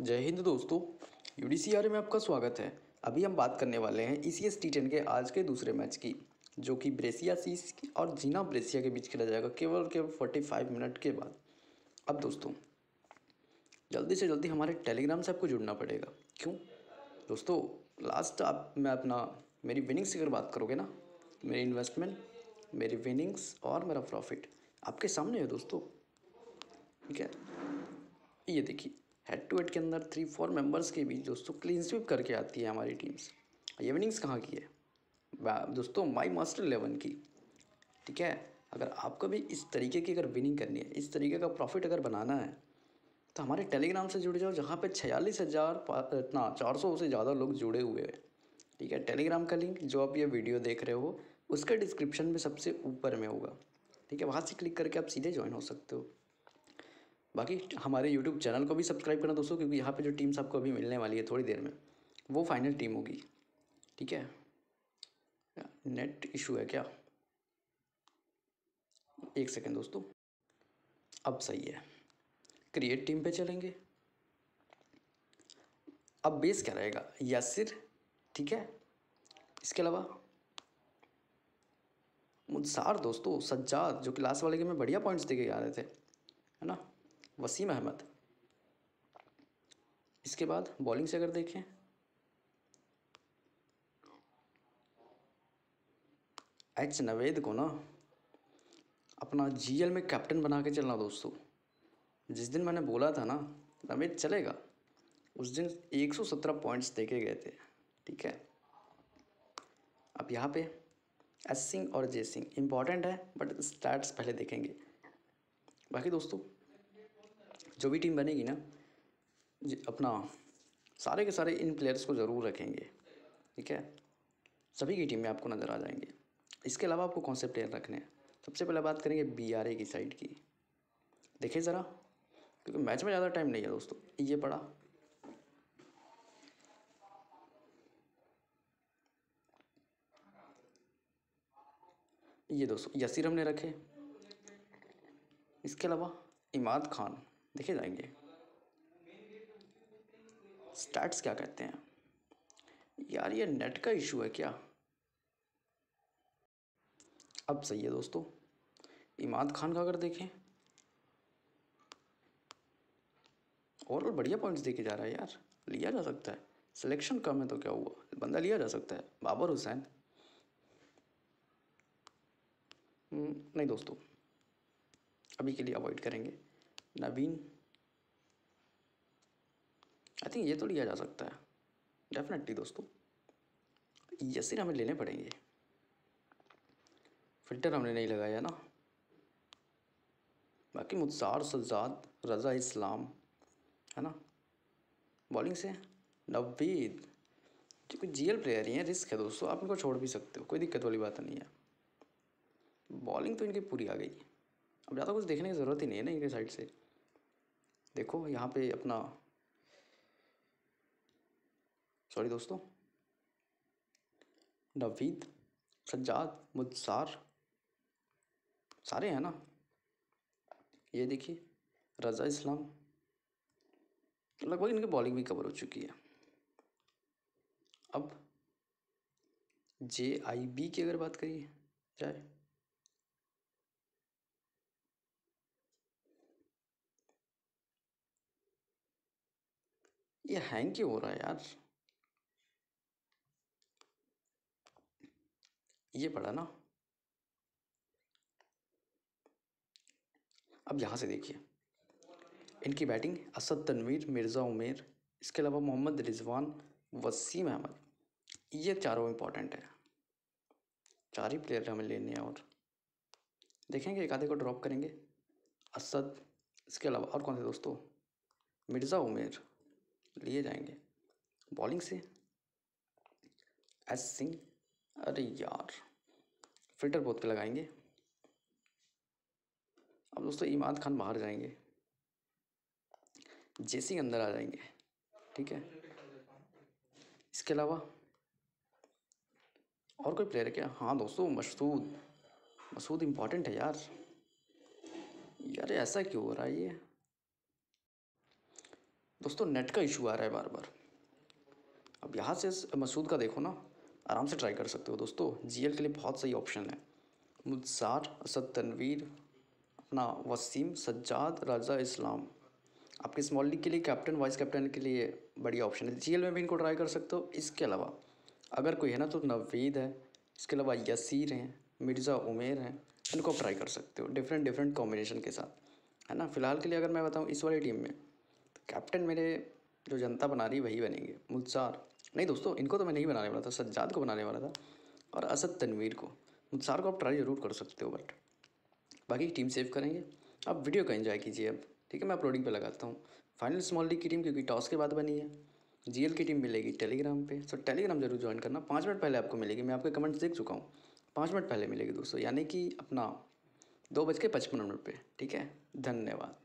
जय हिंद दोस्तों। U D में आपका स्वागत है। अभी हम बात करने वाले हैं ई सी एस टी के आज के दूसरे मैच की, जो कि ब्रेसिया सीस और जीना ब्रेसिया के बीच खेला जाएगा केवल केवल फोर्टी फाइव मिनट के बाद। अब दोस्तों, जल्दी से जल्दी हमारे टेलीग्राम से आपको जुड़ना पड़ेगा। क्यों? दोस्तों लास्ट आप, मैं अपना, मेरी विनिंग्स की अगर बात करोगे ना, मेरी इन्वेस्टमेंट मेरी विनिंग्स और मेरा प्रॉफिट आपके सामने है दोस्तों। ठीक है? ये देखिए। हेड टू हेड के अंदर थ्री फोर मेंबर्स के बीच दोस्तों क्लीन स्वीप करके आती है हमारी टीम्स ये विनिंग्स कहाँ की है? दोस्तों माई मास्टर इलेवन की। ठीक है? अगर आपको भी इस तरीके की अगर विनिंग करनी है, इस तरीके का प्रॉफिट अगर बनाना है तो हमारे टेलीग्राम से जुड़ जाओ, जहाँ पे छियालीस हज़ार इतना, चार सौ से ज़्यादा लोग जुड़े हुए हैं। ठीक है? टेलीग्राम का लिंक जो आप ये वीडियो देख रहे हो, उसका डिस्क्रिप्शन में सबसे ऊपर में होगा। ठीक है? वहाँ से क्लिक करके आप सीधे ज्वाइन हो सकते हो। बाकी हमारे यूट्यूब चैनल को भी सब्सक्राइब करना दोस्तों, क्योंकि यहाँ पे जो टीम्स आपको अभी मिलने वाली है थोड़ी देर में, वो फाइनल टीम होगी। ठीक है? नेट इशू है क्या? एक सेकेंड दोस्तों। अब सही है। क्रिएट टीम पे चलेंगे। अब बेस क्या रहेगा? यासिर ठीक है? इसके अलावा मुझसार दोस्तों, सज्जाद, जो क्लास वाले के में बढ़िया पॉइंट्स दे के आ रहे थे, है ना? वसीम अहमद। इसके बाद बॉलिंग से अगर देखें, एच नवेद को ना अपना जीएल में कैप्टन बना के चलना दोस्तों। जिस दिन मैंने बोला था ना, नवेद चलेगा, उस दिन 117 पॉइंट्स देखे गए थे, ठीक है? अब यहाँ पे एस सिंह और जे सिंह इंपॉर्टेंट है बट स्टैट्स पहले देखेंगे। बाकी दोस्तों जो भी टीम बनेगी ना अपना सारे के सारे इन प्लेयर्स को ज़रूर रखेंगे, ठीक है? सभी की टीम में आपको नज़र आ जाएँगे। इसके अलावा आपको कौन से प्लेयर रखने हैं? सबसे पहले बात करेंगे बी आर ए की साइड की। देखिए ज़रा, क्योंकि मैच में ज़्यादा टाइम नहीं है दोस्तों, ये पड़ा ये दोस्तों, यसीर हमने रखे। इसके अलावा इमाद खान। देखे जाएँगे। स्टैट्स क्या कहते हैं? यार ये नेट का इशू है क्या? अब सही है दोस्तों। इमाद खान का अगर देखें। ओवरऑल बढ़िया पॉइंट्स देखे जा रहा है यार। लिया जा सकता है। सिलेक्शन कम है तो क्या हुआ? बंदा लिया जा सकता है। बाबर हुसैन। हम्म, नहीं दोस्तों। अभी के लिए अवॉइड करेंगे। नवीन? आई थिंक ये तो लिया जा सकता है। डेफिनेटली दोस्तों। ये सिर हमें लेने पड़ेंगे। फ़िल्टर हमने नहीं लगाया ना। बाकी मुसार सज्जाद, रज़ा इस्लाम, है ना? बॉलिंग से? नवीद। जो, कोई जी प्लेयर ही हैं रिस्क है दोस्तों। आप इनको छोड़ भी सकते हो। कोई दिक्कत वाली बात नहीं है। बॉलिंग तो इनकी पूरी आ गई। अब ज़्यादा कुछ देखने की ज़रूरत ही नहीं है ना इनके साइड से। देखो, यहाँ पे अपना सॉरी दोस्तों। नवीद, सज्जाद, मुदसार, सारे हैं ना? ये देखिए, रज़ा इस्लाम। लगभग इनकी बॉलिंग भी कवर हो चुकी है। अब जे आई बी की अगर बात करिए जाए ये हैंग क्यों हो रहा है यार? ये पड़ा ना। अब यहाँ से देखिए। इनकी बैटिंग असद तनवीर, मिर्ज़ा उमेर, इसके अलावा मोहम्मद रिजवान, वसीम अहमद। ये चारों इंपॉर्टेंट है। चार ही प्लेयर हमें लेने हैं और। देखेंगे एक आधे को ड्रॉप करेंगे। असद, इसके अलावा और कौन से दोस्तों? मिर्ज़ा उमेर। लिए जाएँगे। बॉलिंग से? एस सिंह अरे यार। फ़िल्टर बोत पे लगाएँगे। अब दोस्तों, इमाद खान बाहर जाएँगे। जेसी अंदर आ जाएँगे। ठीक है? इसके अलावा? और कोई प्लेयर है क्या? हाँ दोस्तों मसूद मसूद इंपॉर्टेंट है यार। यार, ऐसा क्यों हो रहा है ये? दोस्तों, नेट का इशू आ रहा है बार बार अब यहाँ से मसूद का देखो ना, आराम से ट्राई कर सकते हो दोस्तों। जीएल के लिए बहुत सही ऑप्शन है। मुजार, असद तनवीर, अपना वसीम, सज्जाद, राजा इस्लाम। आपके स्मॉल लीग के लिए कैप्टन वाइस कैप्टन के लिए बढ़िया ऑप्शन है। जीएल में भी इनको ट्राई कर सकते हो। इसके अलावा, अगर कोई है ना तो नवीद है। इसके अलावा यसीर हैं, मिर्ज़ा उमेर हैं। इनको आप ट्राई कर सकते हो। डिफरेंट डिफरेंट कॉम्बिनेशन के साथ। है ना? फ़िलहाल के लिए अगर मैं बताऊँ, इस वाली टीम में कैप्टन मेरे जो जनता बना रही वही बनेंगे। मुजार नहीं दोस्तों, इनको तो मैं नहीं बनाने वाला था, सज्जाद को बनाने वाला था और असद तनवीर को। मुजार को आप ट्राई ज़रूर कर सकते हो, बट बाकी टीम सेव करेंगे। आप वीडियो का एंजॉय कीजिए अब। ठीक है, मैं अपलोडिंग पे लगाता हूँ। फाइनल स्मॉल लीग की टीम, क्योंकि टॉस के बाद बनी है। जीएल की टीम मिलेगी टेलीग्राम पे। सो, टेलीग्राम ज़रूर ज्वाइन करना। पाँच मिनट पहले आपको मिलेगी। मैं आपके कमेंट्स देख चुका हूँ। पाँच मिनट पहले मिलेगी दोस्तों। यानी कि अपना दो बज के पचपन मिनट पर ठीक है? धन्यवाद।